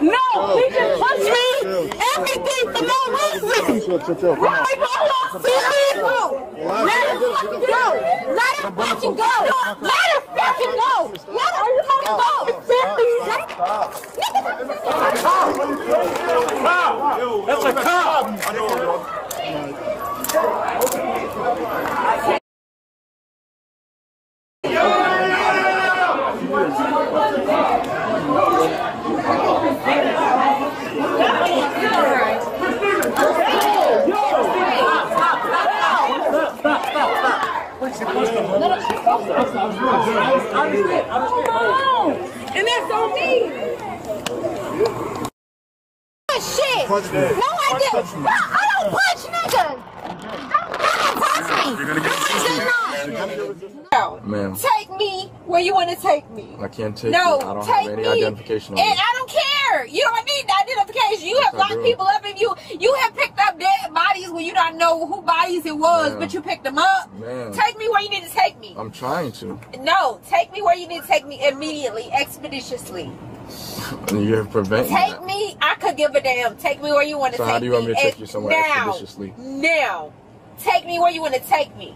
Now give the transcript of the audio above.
No, he just punched me. Everything for no reason. Like, hold on, serious? Let him fucking go. Let him fucking go. Let him fucking go. Let him fucking go. a cop. That's a cop. And that's on me. Ah, shit. No, I didn't. No, ah, I don't punch niggas. Don't punch me. You're gonna get No. Ma'am. Take me where you want to take me. I can't take No, you. I don't take have any me. identification on and you. I don't care. You don't need the identification. You have I locked people up, and you you have picked up dead bodies when you don't know who bodies it was, Ma'am. but you picked them up. Ma'am. Take me where you need to take me. I'm trying to. No, take me where you need to take me immediately, expeditiously. You're preventing Take that. me. I could give a damn. Take me where you want to So take me. how do you want me to take you somewhere now. expeditiously? Now. Take me where you want to take me.